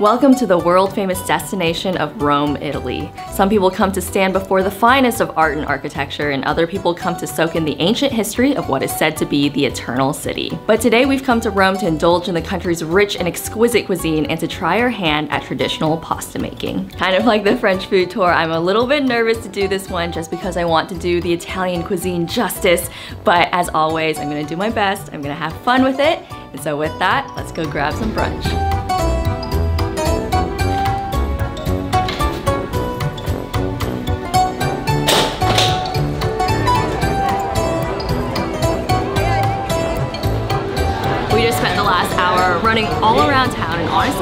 Welcome to the world famous destination of Rome, Italy. Some people come to stand before the finest of art and architecture, and other people come to soak in the ancient history of what is said to be the Eternal City. But today we've come to Rome to indulge in the country's rich and exquisite cuisine and to try our hand at traditional pasta making. Kind of like the French food tour, I'm a little bit nervous to do this one just because I want to do the Italian cuisine justice, but as always, I'm gonna do my best, I'm gonna have fun with it, and so with that, let's go grab some brunch.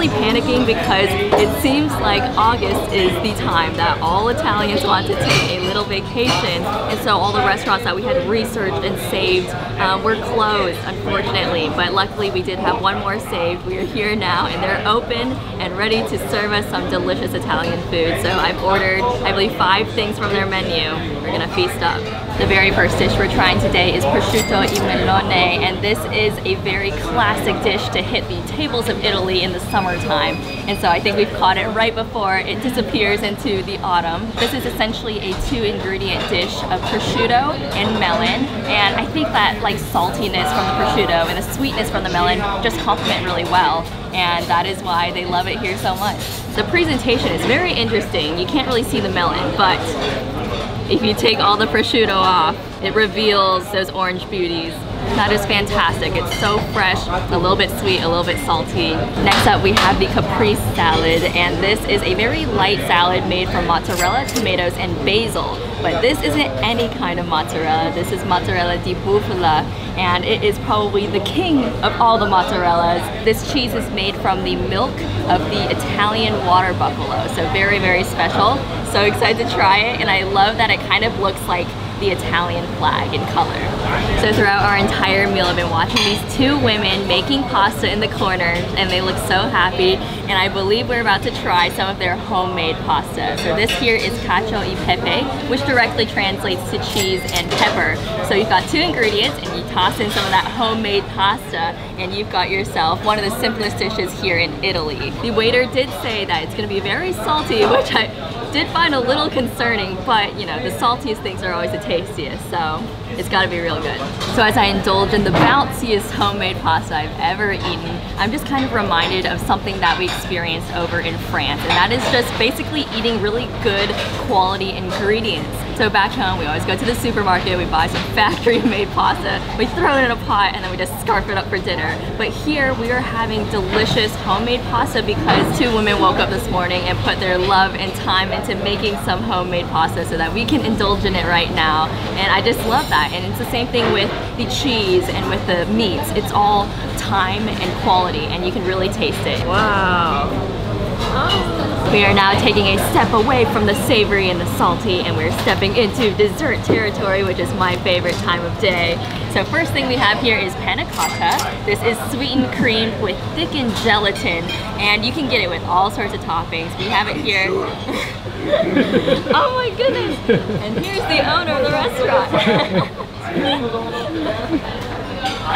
Panicking because it seems like August is the time that all Italians want to take a little vacation and so all the restaurants that we had researched and saved um, were closed unfortunately but luckily we did have one more saved. We are here now and they're open and ready to serve us some delicious Italian food so I've ordered I believe five things from their menu. We're gonna feast up. The very first dish we're trying today is prosciutto e melone and this is a very classic dish to hit the tables of Italy in the summertime. And so I think we've caught it right before it disappears into the autumn. This is essentially a two ingredient dish of prosciutto and melon. And I think that like saltiness from the prosciutto and the sweetness from the melon just complement really well. And that is why they love it here so much. The presentation is very interesting. You can't really see the melon, but if you take all the prosciutto off, it reveals those orange beauties. That is fantastic. It's so fresh, a little bit sweet, a little bit salty. Next up we have the caprese salad and this is a very light salad made from mozzarella, tomatoes, and basil. But this isn't any kind of mozzarella. This is mozzarella di bufala and it is probably the king of all the mozzarellas. This cheese is made from the milk of the Italian water buffalo. So very, very special. So excited to try it and I love that it kind of looks like the Italian flag in color. So throughout our entire meal I've been watching these two women making pasta in the corner and they look so happy and I believe we're about to try some of their homemade pasta. So this here is cacio e pepe which directly translates to cheese and pepper. So you've got two ingredients and you toss in some of that homemade pasta and you've got yourself one of the simplest dishes here in Italy. The waiter did say that it's going to be very salty which I did find a little concerning, but you know, the saltiest things are always the tastiest, so it's gotta be real good. So as I indulge in the bounciest homemade pasta I've ever eaten, I'm just kind of reminded of something that we experienced over in France, and that is just basically eating really good quality ingredients. So back home, we always go to the supermarket, we buy some factory-made pasta, we throw it in a pot, and then we just scarf it up for dinner. But here, we are having delicious homemade pasta because two women woke up this morning and put their love and time into making some homemade pasta so that we can indulge in it right now. And I just love that. And it's the same thing with the cheese and with the meats. It's all time and quality, and you can really taste it. Wow. Oh. We are now taking a step away from the savory and the salty and we're stepping into dessert territory, which is my favorite time of day. So first thing we have here is panna cotta. This is sweetened cream with thickened gelatin and you can get it with all sorts of toppings. We have it here. oh my goodness! And here's the owner of the restaurant.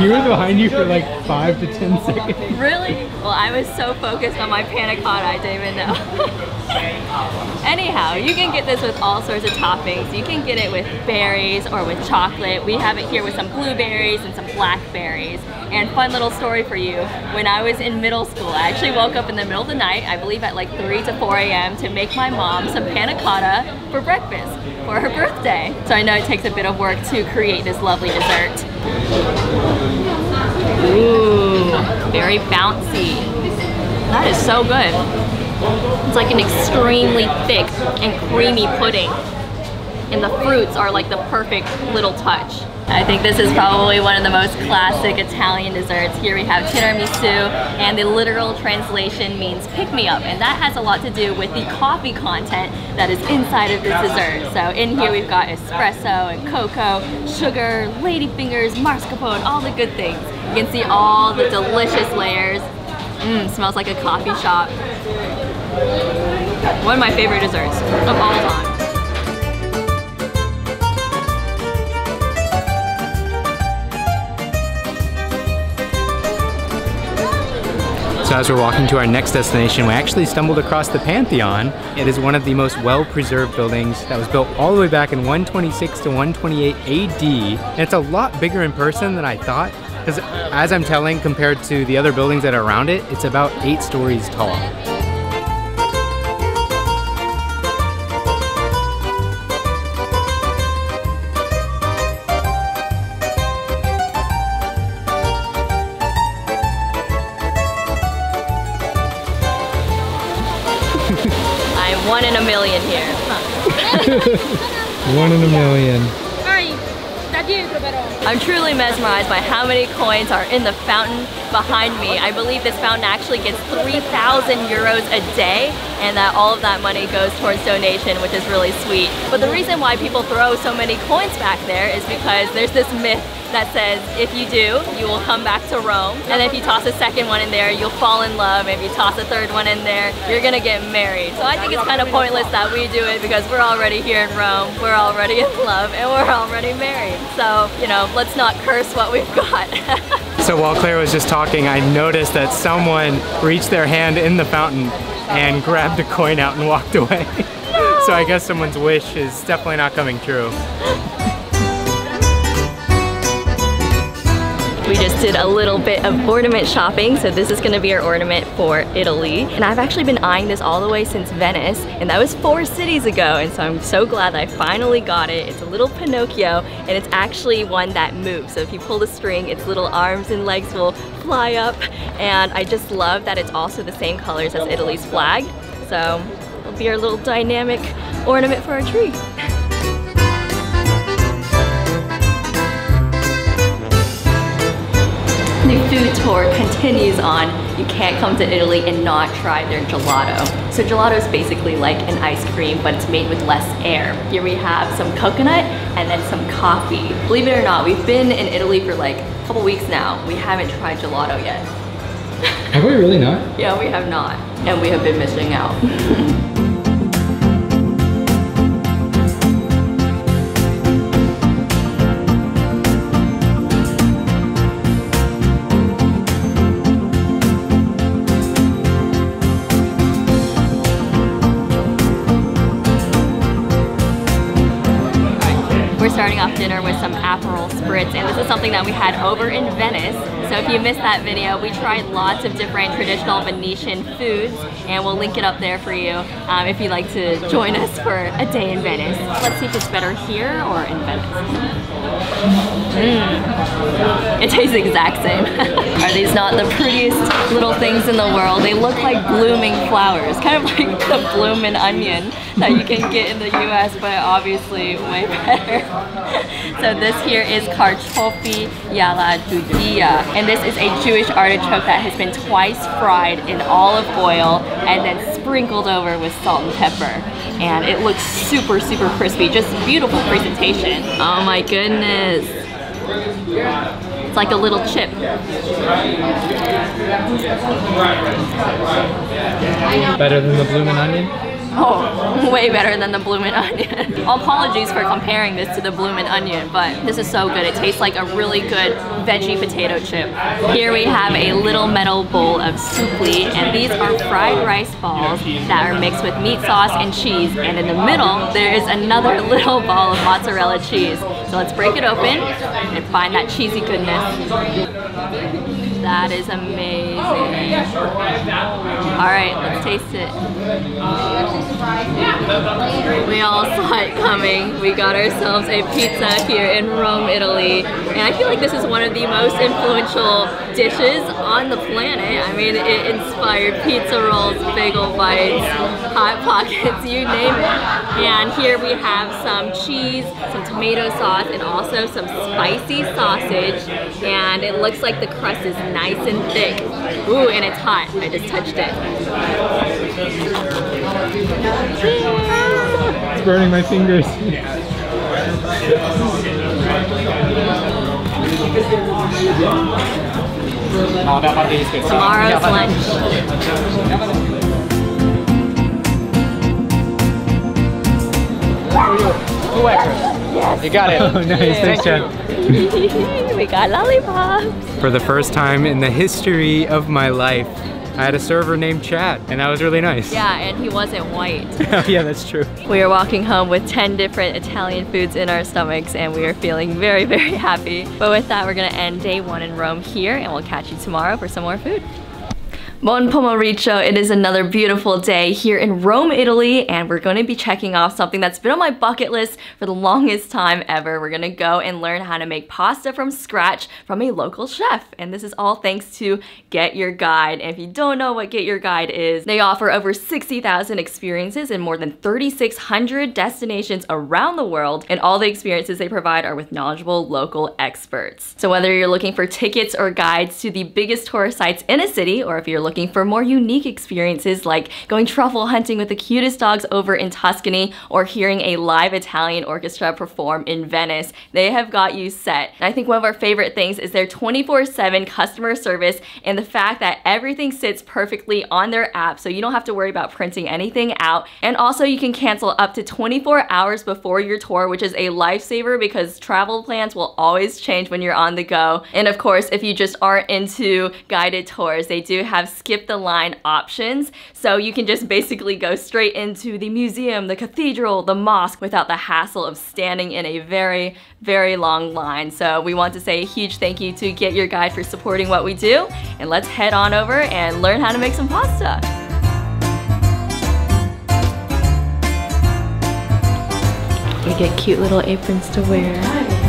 he was behind you for like five to ten seconds. Really? Well, I was so focused on my panna cotta, I didn't even know. Anyhow, you can get this with all sorts of toppings. You can get it with berries or with chocolate. We have it here with some blueberries and some blackberries. And fun little story for you, when I was in middle school, I actually woke up in the middle of the night, I believe at like 3 to 4 a.m. to make my mom some panna cotta for breakfast for her birthday. So I know it takes a bit of work to create this lovely dessert. Ooh, very bouncy. That is so good. It's like an extremely thick and creamy pudding. And the fruits are like the perfect little touch. I think this is probably one of the most classic Italian desserts. Here we have tiramisu, and the literal translation means pick-me-up, and that has a lot to do with the coffee content that is inside of this dessert. So in here we've got espresso and cocoa, sugar, ladyfingers, mascarpone, all the good things. You can see all the delicious layers. Mmm, smells like a coffee shop. One of my favorite desserts of all time. So as we're walking to our next destination, we actually stumbled across the Pantheon. It is one of the most well-preserved buildings that was built all the way back in 126 to 128 AD. And it's a lot bigger in person than I thought. Because as I'm telling, compared to the other buildings that are around it, it's about eight stories tall. One in a million here. One in a million. Vai, da dietro però. I'm truly mesmerized by how many coins are in the fountain behind me. I believe this fountain actually gets 3,000 euros a day and that all of that money goes towards donation, which is really sweet. But the reason why people throw so many coins back there is because there's this myth that says if you do, you will come back to Rome. And if you toss a second one in there, you'll fall in love. If you toss a third one in there, you're gonna get married. So I think it's kind of pointless that we do it because we're already here in Rome, we're already in love, and we're already married. So, you know, let's not curse what we've got. So while Claire was just talking, I noticed that someone reached their hand in the fountain and grabbed a coin out and walked away. so I guess someone's wish is definitely not coming true. We just did a little bit of ornament shopping, so this is gonna be our ornament for Italy. And I've actually been eyeing this all the way since Venice, and that was four cities ago, and so I'm so glad that I finally got it. It's a little Pinocchio, and it's actually one that moves. So if you pull the string, its little arms and legs will fly up, and I just love that it's also the same colors as Italy's flag. So it'll be our little dynamic ornament for our tree. The food tour continues on. You can't come to Italy and not try their gelato. So gelato is basically like an ice cream, but it's made with less air. Here we have some coconut and then some coffee. Believe it or not, we've been in Italy for like a couple weeks now. We haven't tried gelato yet. Have we really not? Yeah, we have not. And we have been missing out. starting off dinner with some Aperol Spritz, and this is something that we had over in Venice. So if you missed that video, we tried lots of different traditional Venetian foods, and we'll link it up there for you um, if you'd like to join us for a day in Venice. Let's see if it's better here or in Venice. Mm. It tastes the exact same. Are these not the prettiest little things in the world? They look like blooming flowers, kind of like the bloomin' onion that you can get in the US, but obviously way better. so this here is carciofi alla giudia, and this is a Jewish artichoke that has been twice fried in olive oil and then sprinkled over with salt and pepper. And it looks super, super crispy, just beautiful presentation. Oh my goodness. It's like a little chip. Better than the bloomin' onion? Oh, way better than the bloomin' onion. Apologies for comparing this to the bloomin' onion, but this is so good. It tastes like a really good veggie potato chip. Here we have a little metal bowl of suppli, and these are fried rice balls that are mixed with meat sauce and cheese. And in the middle, there is another little ball of mozzarella cheese. So let's break it open and find that cheesy goodness. That is amazing. All right, let's taste it. We all saw it coming. We got ourselves a pizza here in Rome, Italy. And I feel like this is one of the most influential dishes on the planet. I mean, it inspired pizza rolls, bagel bites, hot pockets, you name it. And here we have some cheese, some tomato sauce, and also some spicy sausage. And it looks like the crust is nice and thick. Ooh, and it's hot. I just touched it. It's burning my fingers. Tomorrow's lunch. Two extras. You got it. Oh, nice. Thanks, Chad. we got lollipops. For the first time in the history of my life, I had a server named Chad, and that was really nice. Yeah, and he wasn't white. Oh, yeah, that's true. We are walking home with 10 different Italian foods in our stomachs and we are feeling very, very happy. But with that, we're gonna end day one in Rome here and we'll catch you tomorrow for some more food. Buon pomeriggio. It is another beautiful day here in Rome, Italy, and we're going to be checking off something that's been on my bucket list for the longest time ever. We're going to go and learn how to make pasta from scratch from a local chef. And this is all thanks to Get Your Guide. And if you don't know what Get Your Guide is, they offer over 60,000 experiences in more than 3,600 destinations around the world, and all the experiences they provide are with knowledgeable local experts. So whether you're looking for tickets or guides to the biggest tourist sites in a city, or if you're looking for more unique experiences like going truffle hunting with the cutest dogs over in Tuscany or hearing a live Italian orchestra perform in Venice, they have got you set. And I think one of our favorite things is their 24-7 customer service and the fact that everything sits perfectly on their app so you don't have to worry about printing anything out. And also you can cancel up to 24 hours before your tour, which is a lifesaver because travel plans will always change when you're on the go. And of course, if you just aren't into guided tours, they do have skip the line options. So you can just basically go straight into the museum, the cathedral, the mosque without the hassle of standing in a very, very long line. So we want to say a huge thank you to Get Your Guide for supporting what we do. And let's head on over and learn how to make some pasta. We get cute little aprons to wear.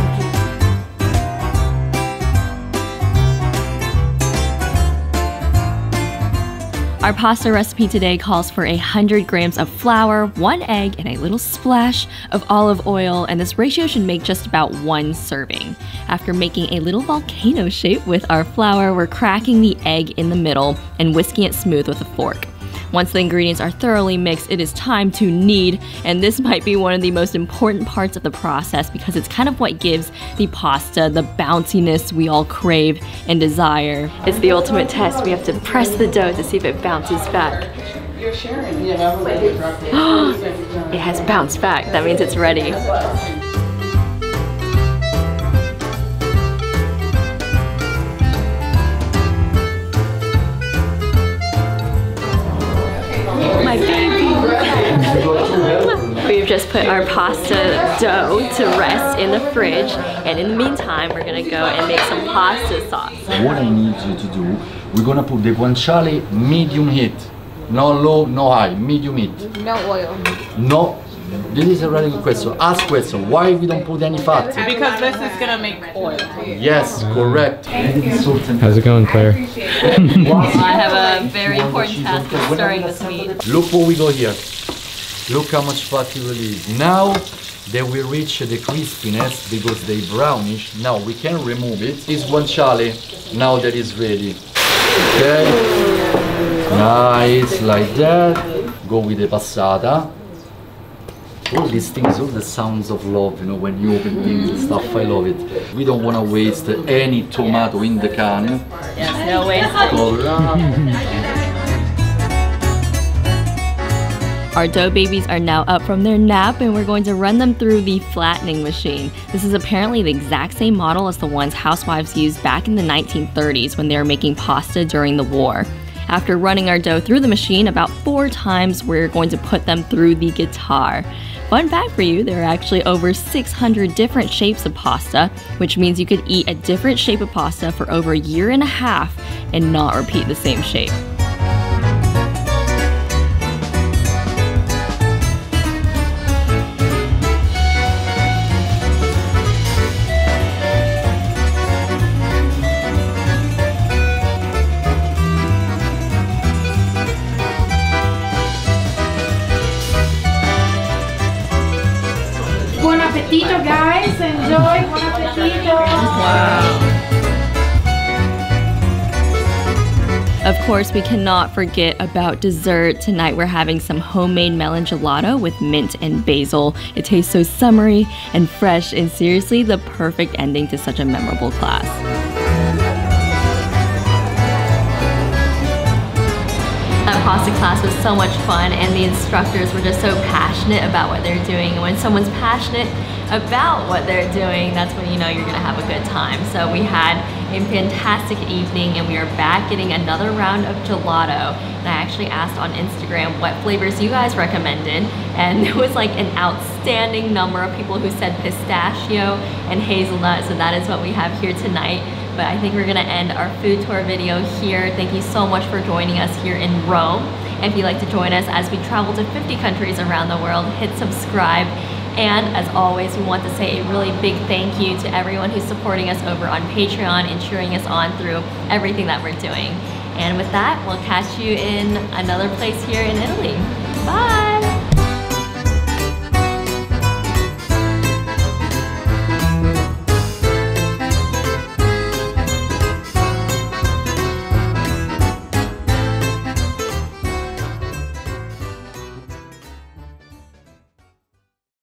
Our pasta recipe today calls for 100 grams of flour, one egg, and a little splash of olive oil, and this ratio should make just about one serving. After making a little volcano shape with our flour, we're cracking the egg in the middle and whisking it smooth with a fork. Once the ingredients are thoroughly mixed, it is time to knead, and this might be one of the most important parts of the process because it's kind of what gives the pasta the bounciness we all crave and desire. It's the ultimate test. We have to press the dough to see if it bounces back. You're sharing. Yeah, It has bounced back. That means it's ready. Put our pasta dough to rest in the fridge, and in the meantime, we're gonna go and make some pasta sauce. What I need you to do, we're gonna put the guanciale medium heat. No low, no high, medium heat. No oil. No, this is a really good question. Ask question, why we don't put any fat? Because this is gonna make oil. Yes, correct. Salt How's it going, Claire? I have a very important task of stirring this meat. Look what we got here. Look how much fat you release. Now they will reach the crispiness because they brownish. Now we can remove it. This guanciale, now that is ready. Okay. Nice, like that. Go with the passata. All these things, all the sounds of love, you know, when you open things and stuff, I love it. We don't want to waste any tomato in the can. Yes, no waste. Our dough babies are now up from their nap and we're going to run them through the flattening machine. This is apparently the exact same model as the ones housewives used back in the 1930s when they were making pasta during the war. After running our dough through the machine about four times, we're going to put them through the guitar. Fun fact for you, there are actually over 600 different shapes of pasta, which means you could eat a different shape of pasta for over a year and a half and not repeat the same shape. Appetito, guys. Enjoy. Appetito. Of course, we cannot forget about dessert. Tonight we're having some homemade melon gelato with mint and basil. It tastes so summery and fresh, and seriously, the perfect ending to such a memorable class. That class was so much fun, and the instructors were just so passionate about what they're doing. And when someone's passionate about what they're doing, that's when you know you're gonna have a good time. So we had a fantastic evening and we are back getting another round of gelato. And I actually asked on Instagram what flavors you guys recommended and there was like an outstanding number of people who said pistachio and hazelnut so that is what we have here tonight. But I think we're gonna end our food tour video here. Thank you so much for joining us here in Rome. If you'd like to join us as we travel to 50 countries around the world, hit subscribe. And as always, we want to say a really big thank you to everyone who's supporting us over on Patreon and cheering us on through everything that we're doing. And with that, we'll catch you in another place here in Italy. Bye!